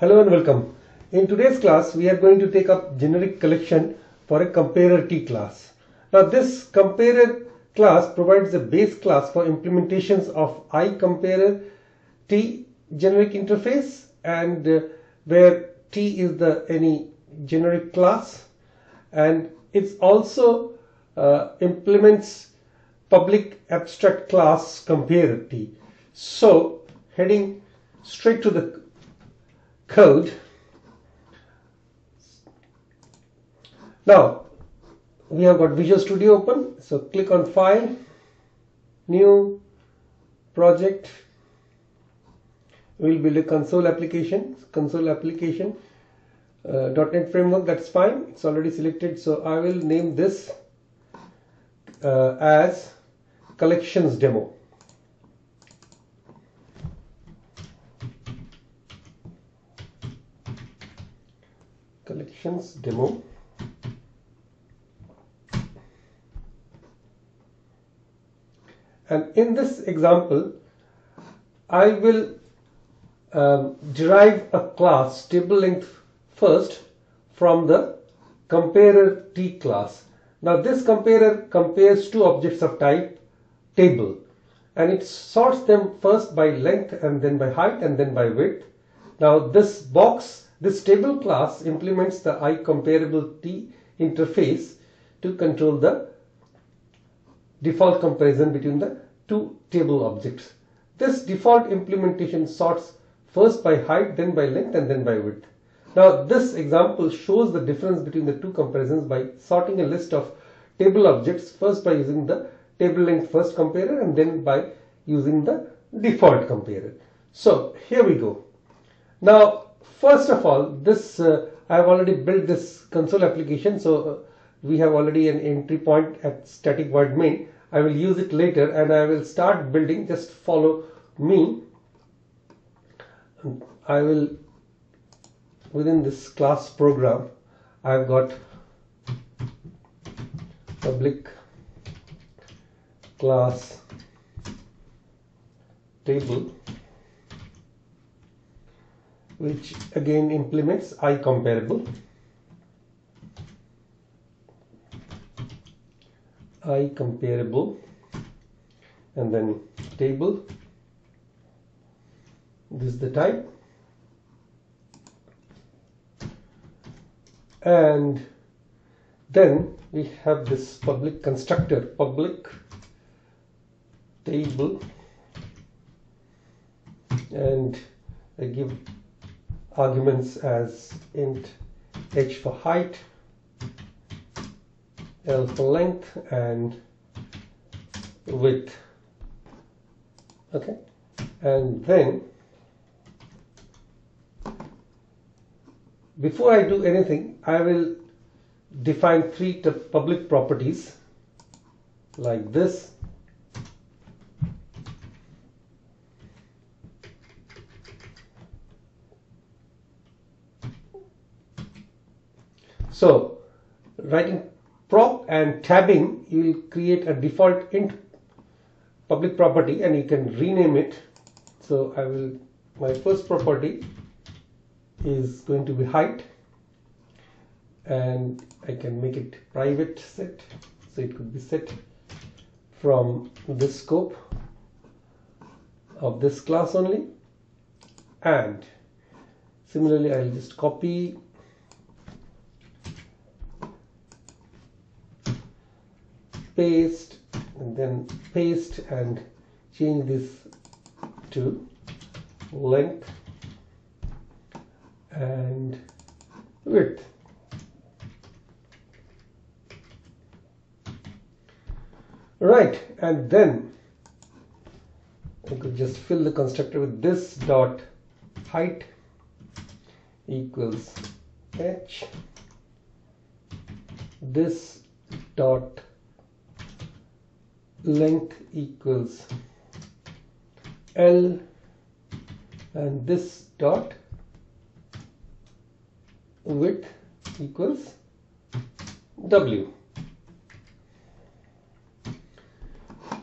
Hello and welcome. In today's class, we are going to take up generic collection for a comparer T class. Now this comparer class provides a base class for implementations of iComparer T generic interface and uh, where T is the any generic class and it also uh, implements public abstract class comparer T. So heading straight to the code. Now we have got Visual Studio open. So click on File, New, Project. We'll build a console application. Console application. Uh, .NET framework. That's fine. It's already selected. So I will name this uh, as Collections Demo. Demo and in this example I will um, derive a class table length first from the comparer T class. Now this comparer compares two objects of type table and it sorts them first by length and then by height and then by width. Now this box this table class implements the iComparability interface to control the default comparison between the two table objects. This default implementation sorts first by height, then by length and then by width. Now this example shows the difference between the two comparisons by sorting a list of table objects first by using the table length first comparer and then by using the default comparer. So here we go. Now First of all, this uh, I have already built this console application, so uh, we have already an entry point at static void main. I will use it later and I will start building. Just follow me. I will within this class program. I've got public class table which again implements iComparable. iComparable and then table. This is the type. And then we have this public constructor, public table and I give arguments as int h for height, l for length, and width. Okay, and then before I do anything, I will define three public properties like this So writing prop and tabbing, you will create a default int public property and you can rename it. So I will, my first property is going to be height and I can make it private set. So it could be set from this scope of this class only and similarly I'll just copy paste and then paste and change this to length and width. Right and then I could just fill the constructor with this dot height equals h. This dot length equals L and this dot width equals W.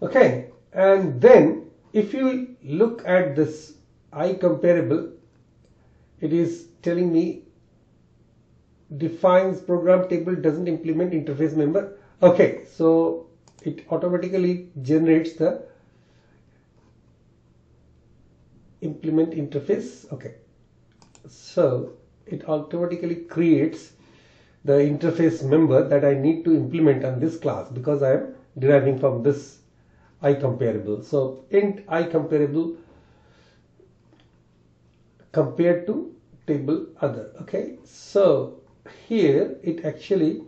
Okay, and then if you look at this IComparable, it is telling me defines program table doesn't implement interface member okay so it automatically generates the implement interface. Okay. So it automatically creates the interface member that I need to implement on this class because I am deriving from this IComparable. So int IComparable compared to table other. Okay. So here it actually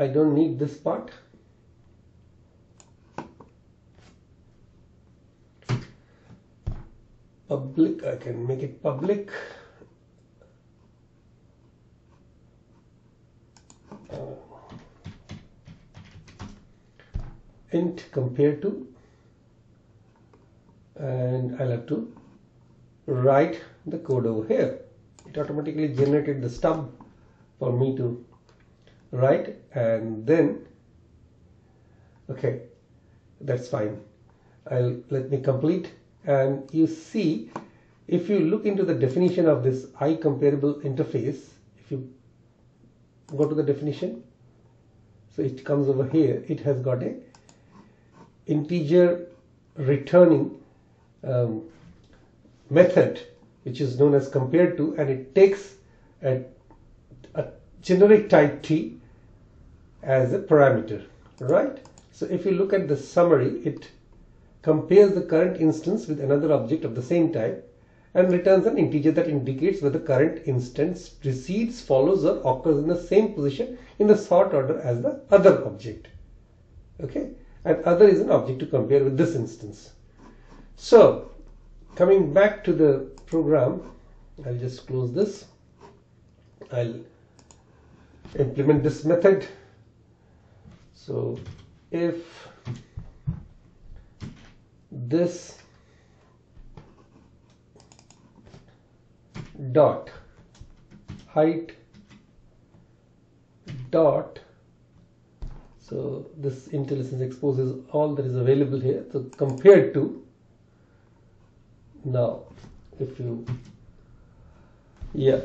I don't need this part. Public I can make it public. Uh, int CompareTo and I'll have to write the code over here. It automatically generated the stub for me to write and then okay that's fine. I'll let me complete. And you see if you look into the definition of this IComparable interface if you go to the definition so it comes over here it has got a integer returning um, method which is known as CompareTo and it takes a, a generic type t as a parameter right so if you look at the summary it compares the current instance with another object of the same type and returns an integer that indicates whether the current instance precedes, follows or occurs in the same position in the sort order as the other object. Okay, and other is an object to compare with this instance. So, coming back to the program, I'll just close this. I'll implement this method. So, if this dot height dot so this IntelliSense exposes all that is available here. So CompareTo now if you yeah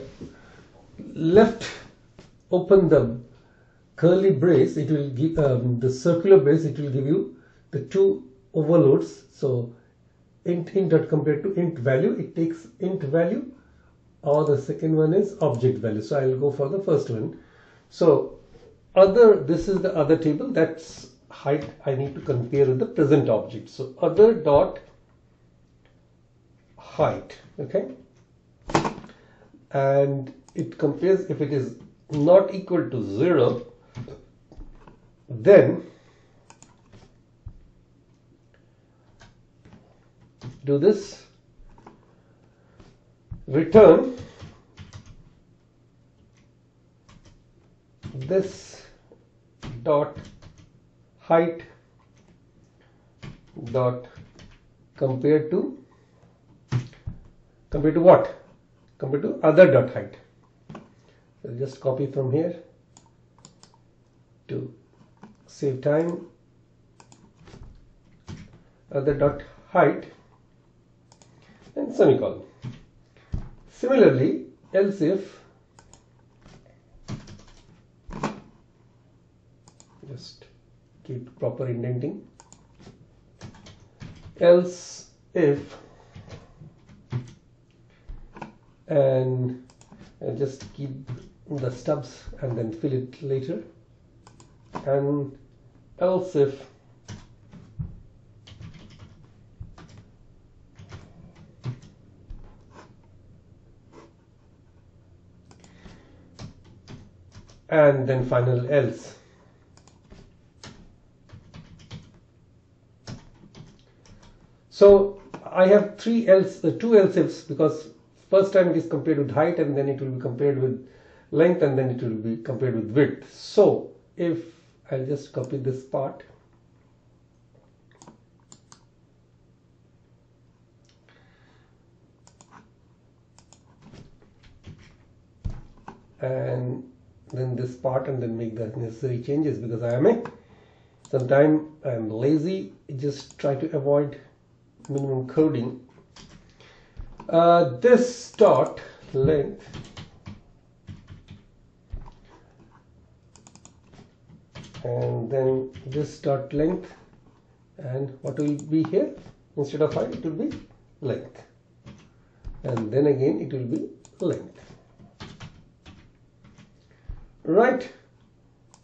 left open the curly brace it will give um, the circular brace it will give you the two overloads. So int int dot CompareTo int value it takes int value or the second one is object value. So I'll go for the first one. So other this is the other table. That's height I need to compare with the present object. So other dot height okay? And it compares if it is not equal to 0 then do this return this dot height dot CompareTo compared to what? Compared to other dot height. So just copy from here to save time. Uh, Other dot height and semicolon. Similarly, else if just keep proper indenting. Else if and, and just keep the stubs and then fill it later and else if and then final else. So I have three else, uh, two else ifs because first time it is compared with height and then it will be compared with length and then it will be compared with width. So if I'll just copy this part and then this part and then make the necessary changes because I am a Sometimes I'm lazy, just try to avoid minimum coding. Uh, this dot length and then this dot length and what will be here? Instead of height it will be length. And then again it will be length. Right.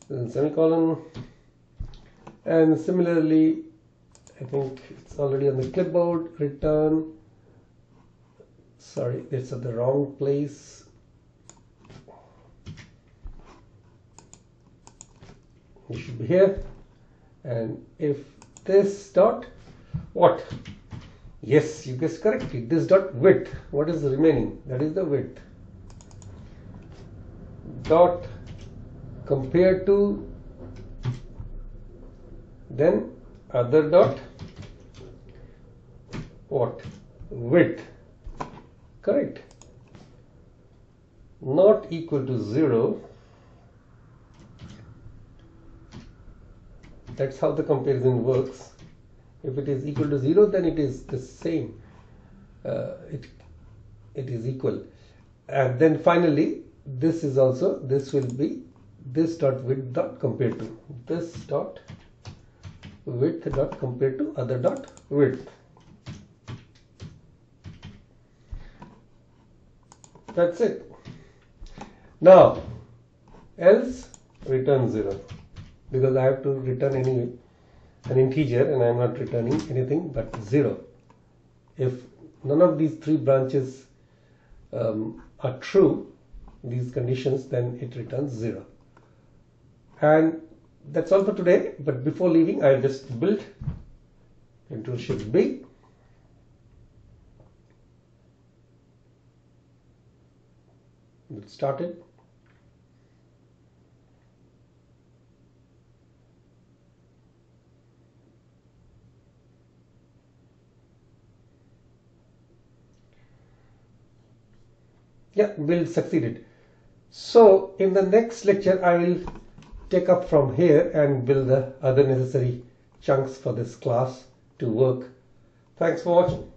Then semicolon. And similarly I think it's already on the clipboard return sorry it's at the wrong place should be here. And if this dot what? Yes you guessed correctly this dot width. What is remaining? That is the width. Dot CompareTo then other dot what? Width. Correct. Not equal to 0 that's how the comparison works. If it is equal to 0 then it is the same. Uh, it it is equal. And then finally this is also this will be this dot width dot CompareTo this dot width dot CompareTo other dot width. That's it. Now else return 0 because I have to return any an integer and I am not returning anything but 0 if none of these three branches um, are true these conditions then it returns 0 and that's all for today. But before leaving I'll just build. Control Shift B. Get started yeah build succeeded so in the next lecture I will take up from here and build the other necessary chunks for this class to work. Thanks for watching